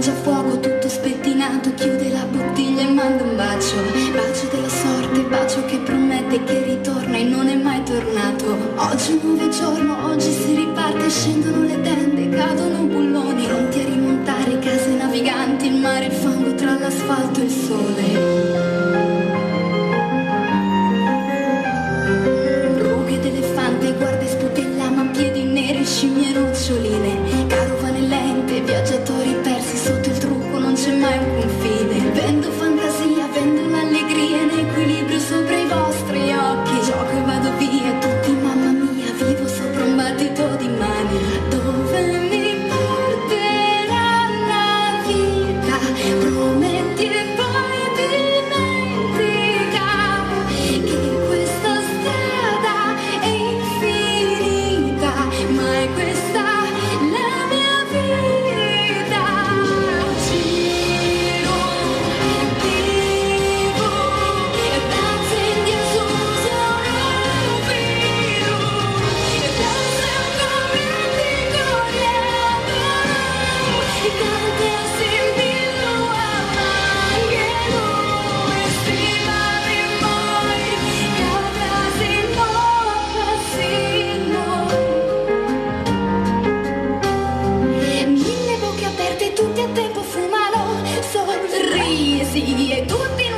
mangiafuoco tutto spettinato chiude la bottiglia e manda un bacio. Bacio della sorte bacio che promette che ritorna e non è mai tornato. Oggi è un nuovo giorno oggi si riparte scendono le tende cadono bulloni pronti a rimontare case naviganti il mare il fango tra l'asfalto e il sole. Rughe d'elefante guarda sputella ma piedi neri scimmie noccioline carovane lente viaggiatori Сергія Дупі.